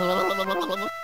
¡La la la la la la!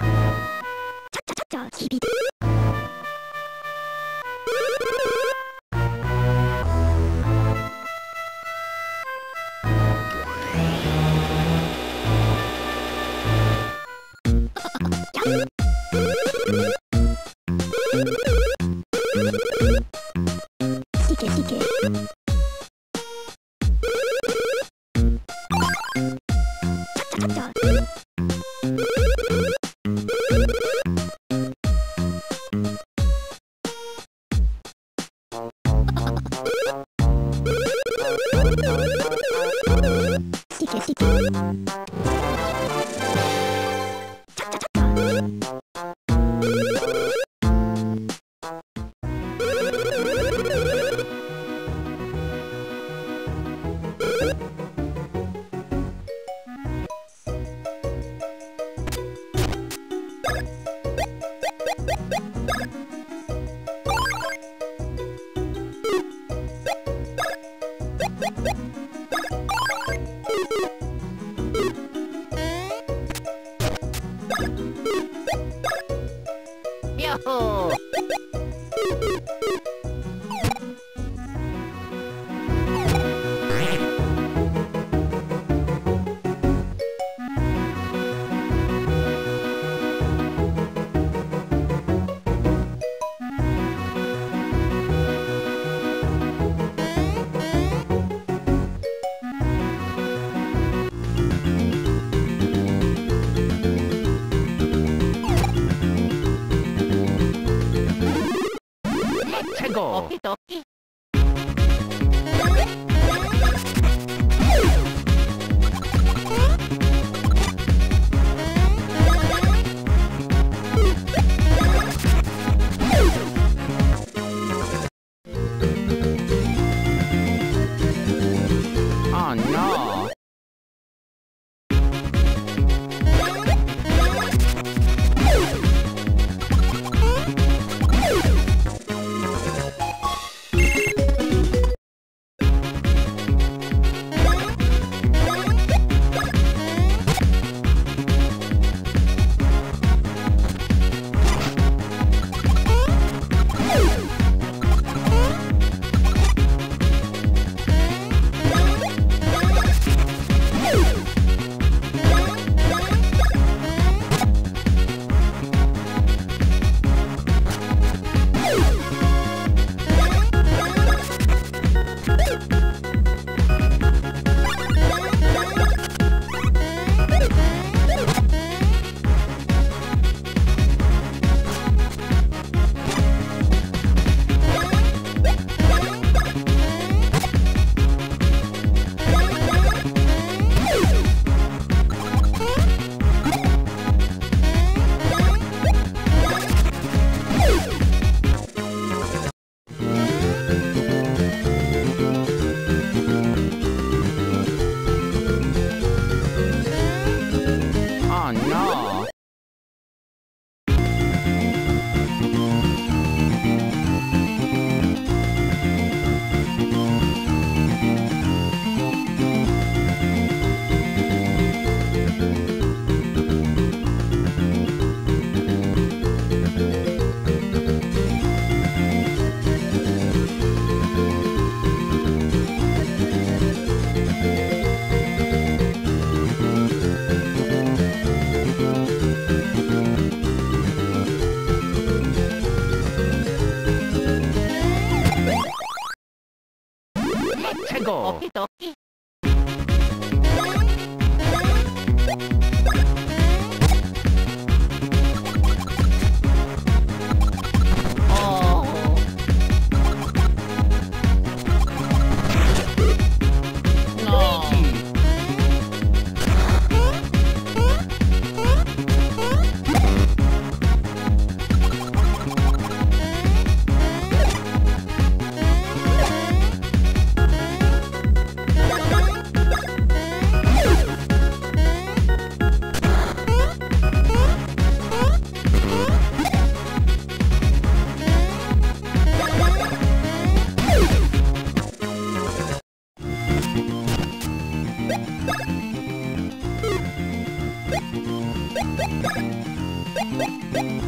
Thank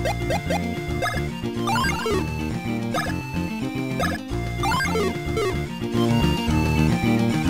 you.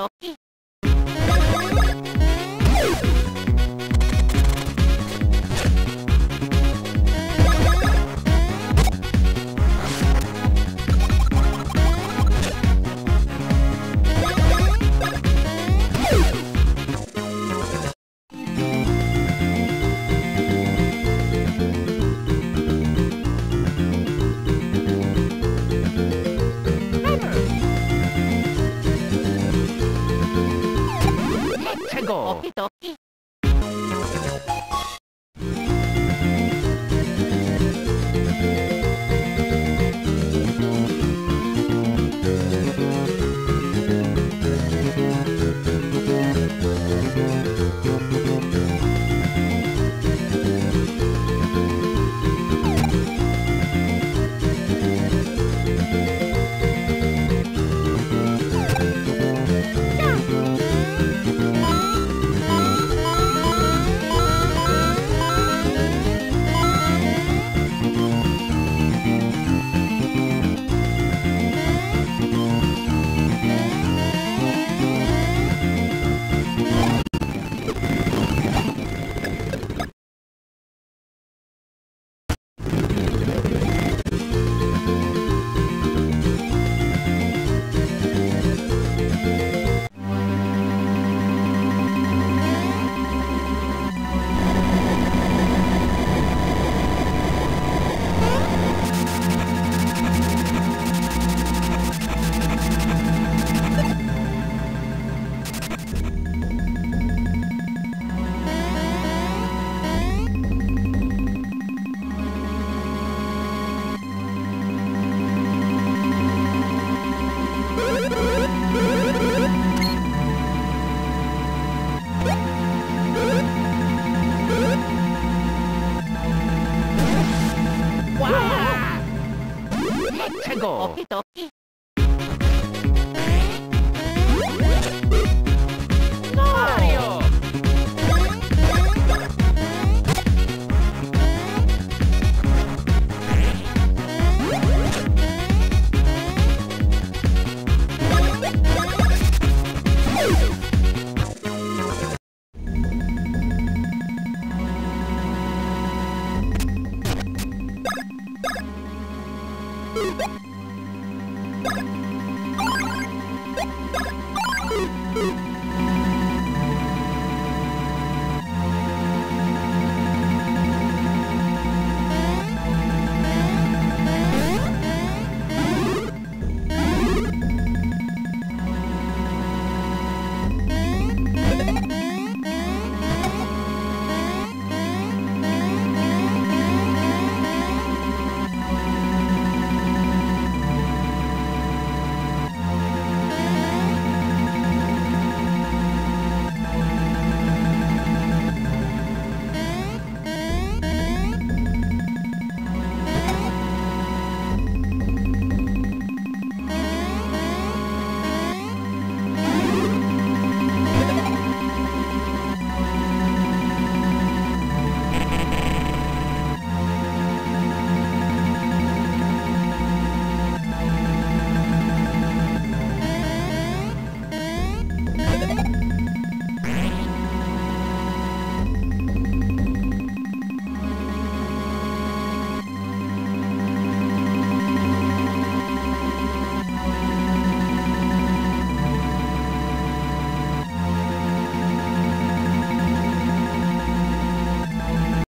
Crystal 최고. 오키도키.